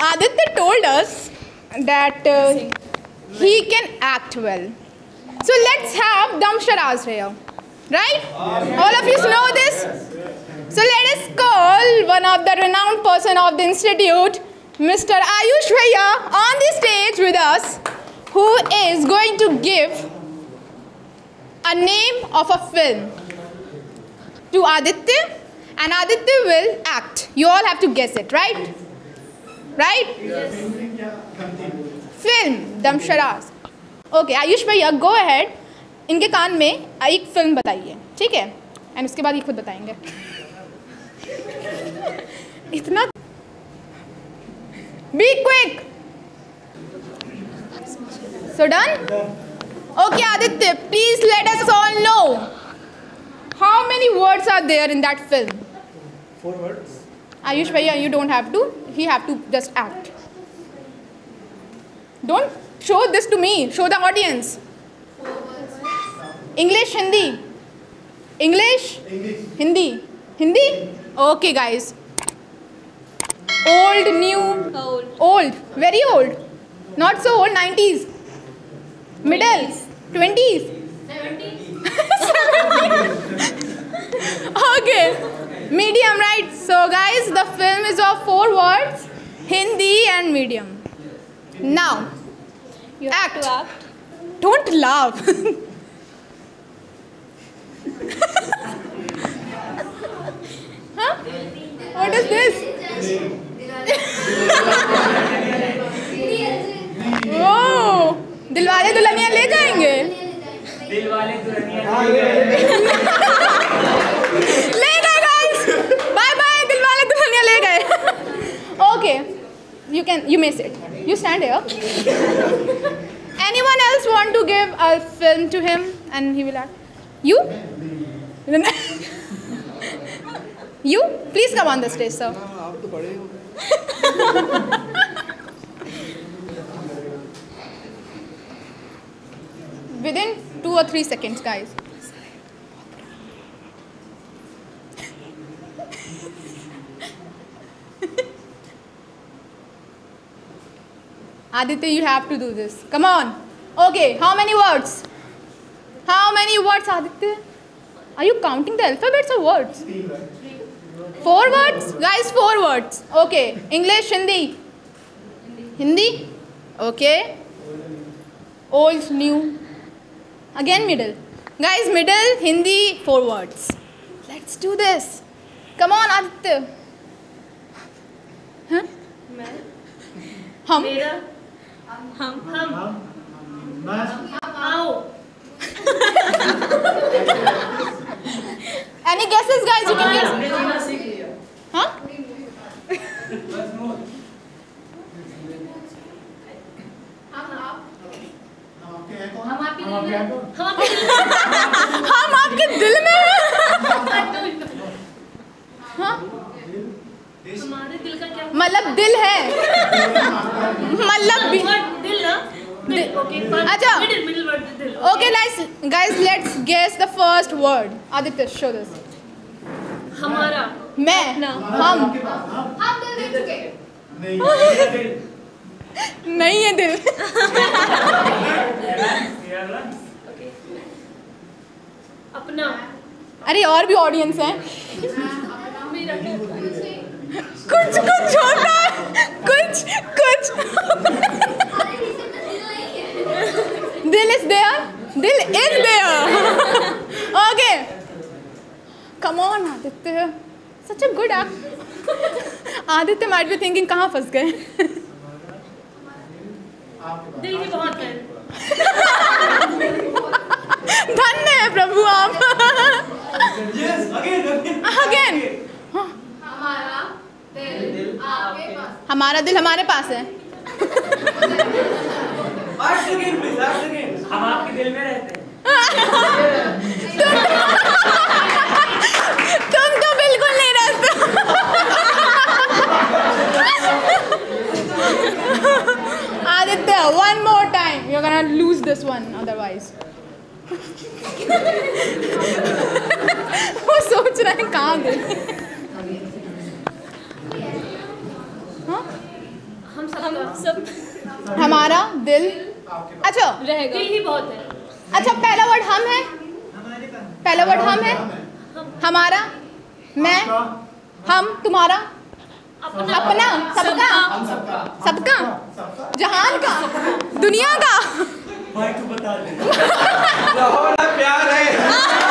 Aditya told us that uh, he can act well. So let's have Dam Sharaz here. Right? All of you know this? So let us call one of the renowned person of the institute, Mr. Ayush Bhaiya, on the stage with us, who is going to give a name of a film to Aditya, and Aditya will act. You all have to guess it, right? Right? Film, Dam Sharaz. Ayush भैया go ahead इनके कान में एक film बताइए ठीक है and उसके बाद ये खुद बताएँगे इतना be quick so done okay Aditya please let us all know How many words are there in that film? Four words. Ayush Bhaiya, you don't have to. He have to just act. Don't show this to me. Show the audience. English, Hindi. English? English. Hindi. Hindi? Okay, guys. Old, new. Old. Old. Very old. Not so old. 90s. Middle. 20s. 70s. Okay medium right so guys the film is of four words hindi and medium now You have Act. to act. don't laugh huh what is this oh Dilwale Dulhania Le जाएँगे दिल वाले Dulhania Anyone else want to give a film to him and he will act? You? you? Please come on the stage, sir. Within two or three seconds, guys. Aditya, you have to do this. Come on. Okay, how many words? How many words, Aditya? Are you counting the alphabets or words? Four words? Guys, four words. Okay. English, Hindi. Hindi? Okay. Old, new. Again, middle. Guys, middle, Hindi, four words. Let's do this. Come on, Aditya. Huh? मैं Hum. मेरा हम हम। हम आओ। Any guesses, guys? You can guess. लिया Huh? हम आपके हम आपके दिल में। हैं कौन? हम आपके दिल में। हम आपके दिल में हैं। हाँ? हमारे दिल का क्या? मतलब दिल है मतलब भी वर्ड दिल ना ओके अच्छा। मिडिल मिडिल वर्ड दिल Okay, guys, guys, let's guess the first word. Aditya, show this. हमारा. मैं. ना। हम. हम. हम दिल दे चुके नहीं दिल. नहीं है दिल. मेरा लंग्स ओके अपना. अरे और भी ऑडियंस हैं. Come on Aditya such a good act Aditya might be thinking कहाँ फंस गए? दिल भी बहुत है। धन्य है प्रभु आप। यस अगेन अगेन अगेन दिल आपके पास। हमारा दिल हमारे पास है। हम आपके दिल में रहते this one otherwise. वो सोच रहे हैं कहाँ दे हाँ? हम सब सब हमारा दिल अच्छा। रहेगा। दिल ही बहुत है। अच्छा पहला वर्ड हम है? पहला वर्ड हम है? हमारा? मैं? हम तुम्हारा? अपना। सबका। सबका। जहान का। दुनिया का। माइक को बता दे। प्यार है।